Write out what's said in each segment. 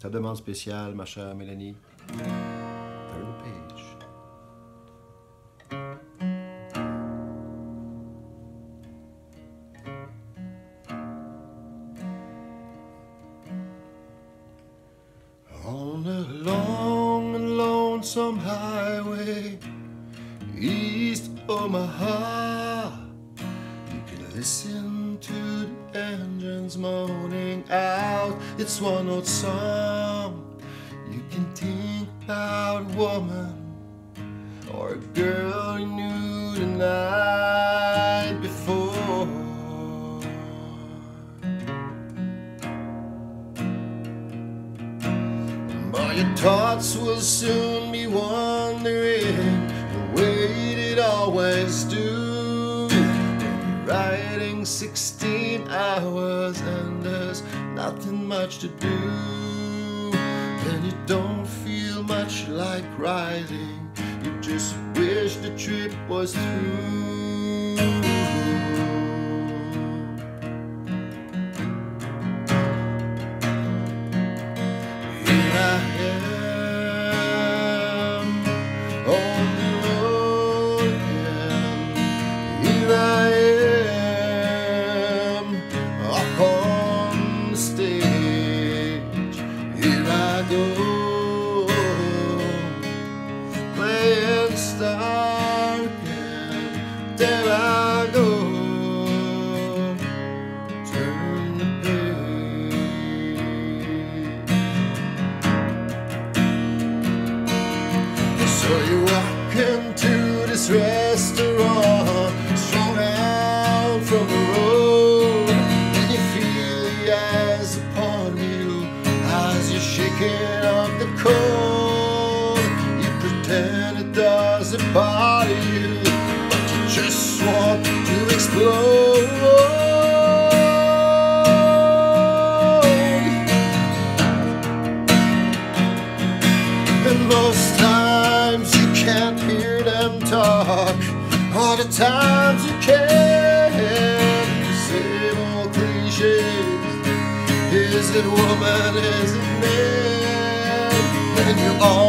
Ta demande spéciale, ma chère Mélanie. Turn page. On a long and lonesome highway east Omaha, you can listen to engines moaning out its one old song. You can think about a woman or a girl you knew the night before. But your thoughts will soon be wandering the way it always do. When you're riding 16 hours and there's nothing much to do. And you don't feel much like riding, you just wish the trip was through. Playing star again. There I go. Turn the page. So you walk into this restaurant, strung out from the road, and you feel the eyes upon you as you're shaking up the cold. You pretend it doesn't bother you, but you just want to explode. And most times you can't hear them talk. All the times you can. The same old cliches. Is it woman? Is it man? And you always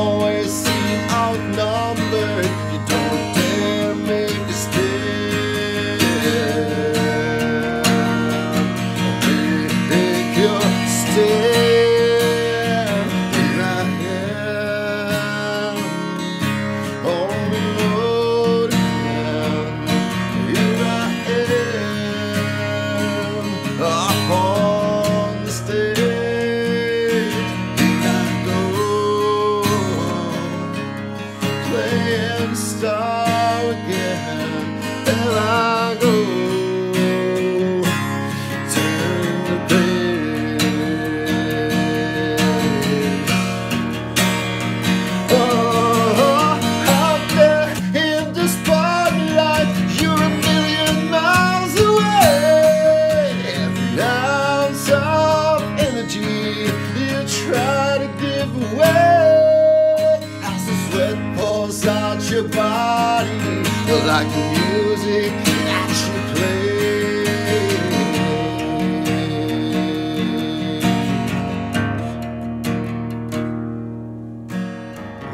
out your body, like the music that you play.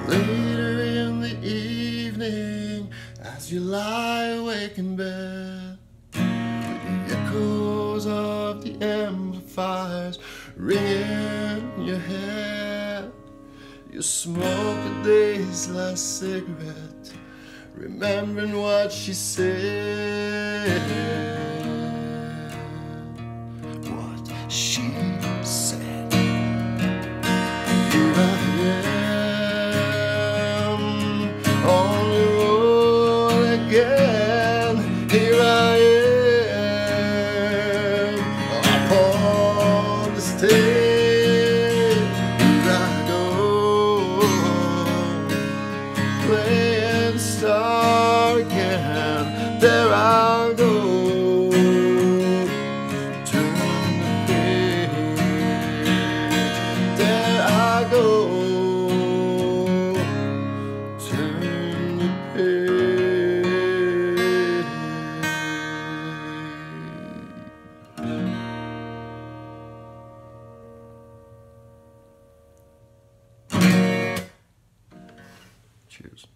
Later in the evening, as you lie awake in bed, the echoes of the amplifiers ringing in your head, you smoke a day's last cigarette, remembering what she said. What she said. Here I am on the road again. Here I am up on the stage. there I'll go Turn the page There I go Turn the page Cheers.